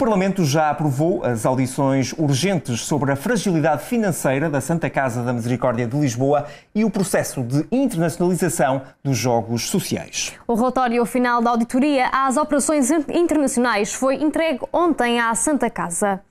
Parlamento já aprovou as audições urgentes sobre a fragilidade financeira da Santa Casa da Misericórdia de Lisboa e o processo de internacionalização dos jogos sociais. O relatório final da auditoria às operações internacionais foi entregue ontem à Santa Casa.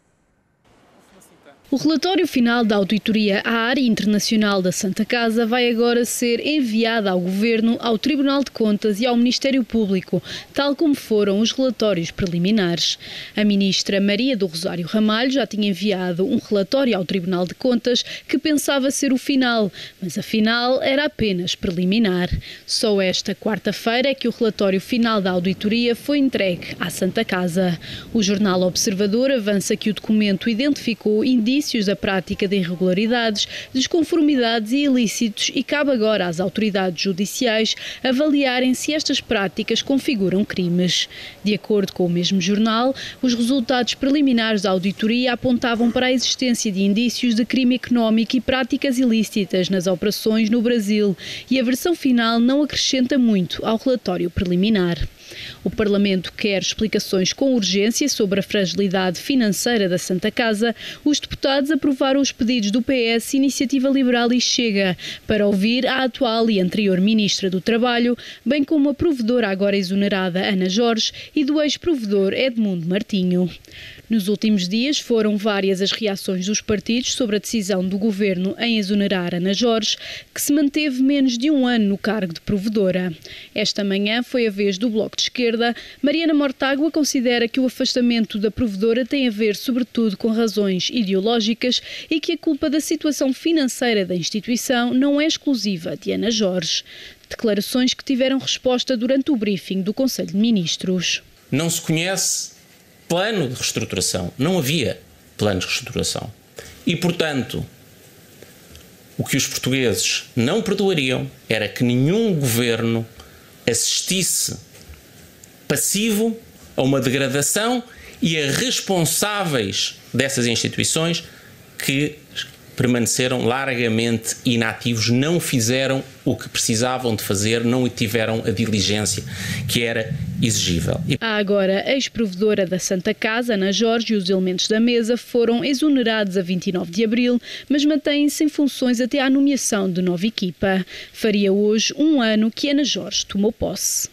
O relatório final da auditoria à área internacional da Santa Casa vai agora ser enviado ao Governo, ao Tribunal de Contas e ao Ministério Público, tal como foram os relatórios preliminares. A ministra Maria do Rosário Ramalho já tinha enviado um relatório ao Tribunal de Contas que pensava ser o final, mas afinal era apenas preliminar. Só esta quarta-feira é que o relatório final da auditoria foi entregue à Santa Casa. O jornal Observador avança que o documento identificou indícios indícios da prática de irregularidades, desconformidades e ilícitos e cabe agora às autoridades judiciais avaliarem se estas práticas configuram crimes. De acordo com o mesmo jornal, os resultados preliminares da auditoria apontavam para a existência de indícios de crime económico e práticas ilícitas nas operações no Brasil e a versão final não acrescenta muito ao relatório preliminar. O Parlamento quer explicações com urgência sobre a fragilidade financeira da Santa Casa. Os deputados aprovaram os pedidos do PS, Iniciativa Liberal e Chega para ouvir a atual e anterior Ministra do Trabalho, bem como a provedora agora exonerada Ana Jorge e do ex-provedor Edmundo Martinho. Nos últimos dias foram várias as reações dos partidos sobre a decisão do governo em exonerar Ana Jorge, que se manteve menos de um ano no cargo de provedora. Esta manhã foi a vez do Bloco de Esquerda. Mariana Mortágua considera que o afastamento da provedora tem a ver, sobretudo, com razões ideológicas e que a culpa da situação financeira da instituição não é exclusiva de Ana Jorge. Declarações que tiveram resposta durante o briefing do Conselho de Ministros. Não se conhece plano de reestruturação. Não havia plano de reestruturação. E, portanto, o que os portugueses não perdoariam era que nenhum governo assistisse passivo a uma degradação e a responsáveis dessas instituições que permaneceram largamente inativos, não fizeram o que precisavam de fazer, não tiveram a diligência que era exigível. Há agora a ex-provedora da Santa Casa, Ana Jorge, e os elementos da mesa foram exonerados a 29 de abril, mas mantêm-se em funções até à nomeação de nova equipa. Faria hoje um ano que Ana Jorge tomou posse.